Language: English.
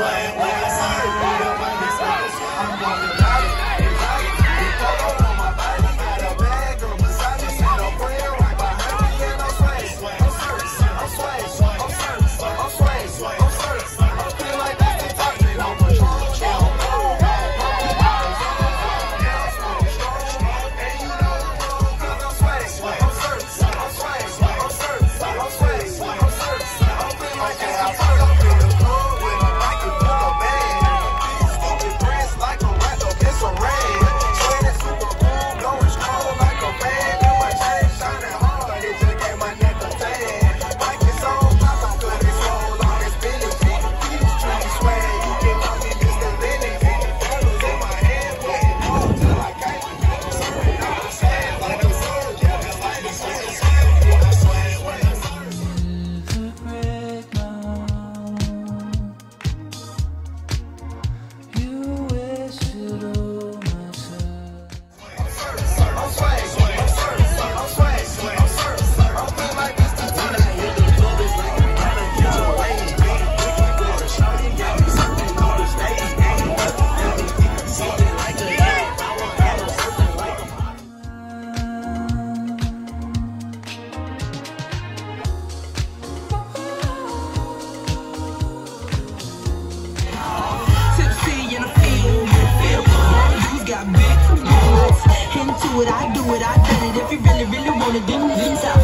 slam do it, I do it, I did it. If you really, really wanna do it, then